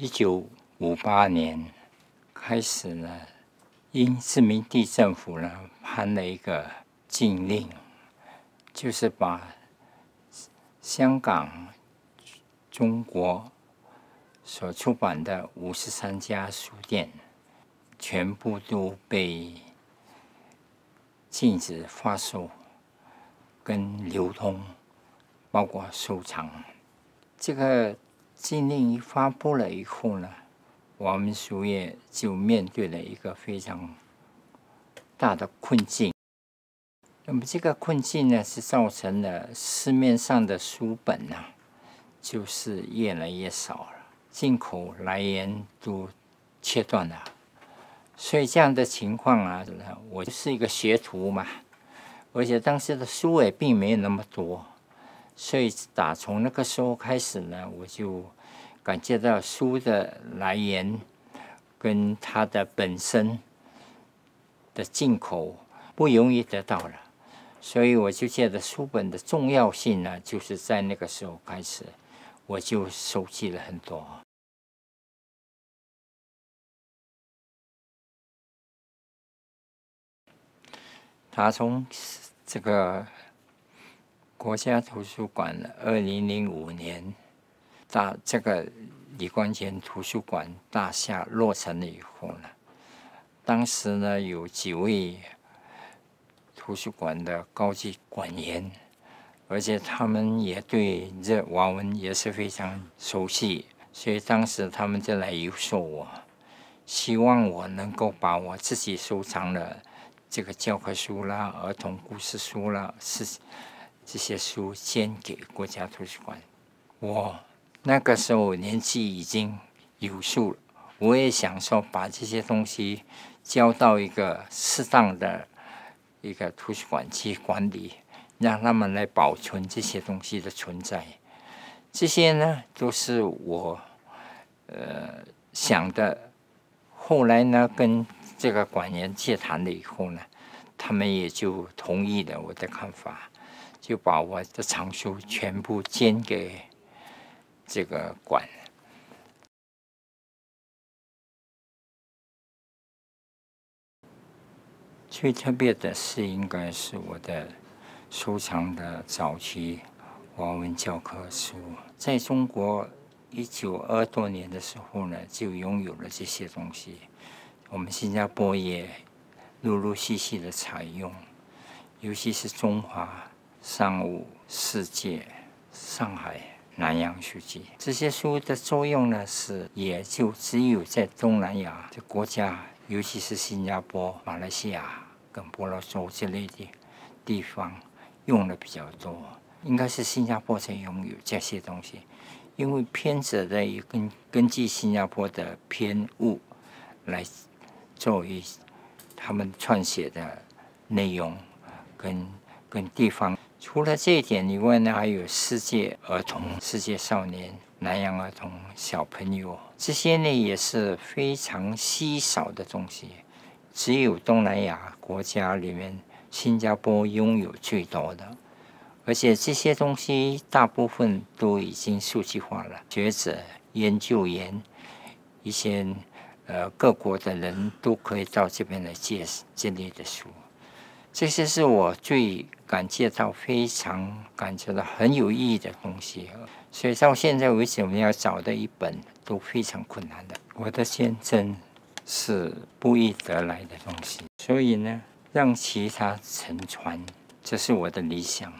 一九五八年开始呢，英殖民地政府呢颁了一个禁令，就是把香港、中国所出版的五十三家书店全部都被禁止发售跟流通，包括收藏。这个禁令一发布了以后呢，我们书业就面对了一个非常大的困境。那么这个困境呢，是造成了市面上的书本呢，就是越来越少了，进口来源都切断了。所以这样的情况啊，我就是一个学徒嘛，而且当时的书也并没有那么多。所以打从那个时候开始呢，我就感觉到书的来源跟它的本身的进口不容易得到了，所以我就觉得书本的重要性呢，就是在那个时候开始，我就收集了很多。他从这个。国家图书馆二零零五年大这个李光前图书馆大厦落成了以后呢，当时呢有几位图书馆的高级馆员，而且他们也对这华文也是非常熟悉，所以当时他们就来游说我，希望我能够把我自己收藏的这个教科书啦、儿童故事书啦是。这些书先给国家图书馆。我那个时候年纪已经有数了，我也想说把这些东西交到一个适当的一个图书馆去管理，让他们来保存这些东西的存在。这些呢都是我呃想的。后来呢跟这个馆员借谈了以后呢，他们也就同意了我的看法。就把我的藏书全部捐给这个馆。最特别的是，应该是我的收藏的早期华文教科书。在中国一九二多年的时候呢，就拥有了这些东西。我们新加坡也陆陆续续的采用，尤其是中华。商务世界、上海、南洋书籍这些书的作用呢，是也就只有在东南亚的国家，尤其是新加坡、马来西亚跟婆罗洲这类的地方用的比较多。应该是新加坡才拥有这些东西，因为编者的也根根据新加坡的偏误来作为他们撰写的内容跟跟地方。除了这一点以外呢，还有世界儿童、世界少年、南洋儿童、小朋友这些呢，也是非常稀少的东西，只有东南亚国家里面，新加坡拥有最多的。而且这些东西大部分都已经数据化了，学者、研究员、一些呃各国的人都可以到这边来借这类的书。这些是我最感觉到、非常感觉到很有意义的东西，所以到现在为止，我们要找的一本都非常困难的。我的先生是不易得来的东西，所以呢，让其他沉船，这是我的理想。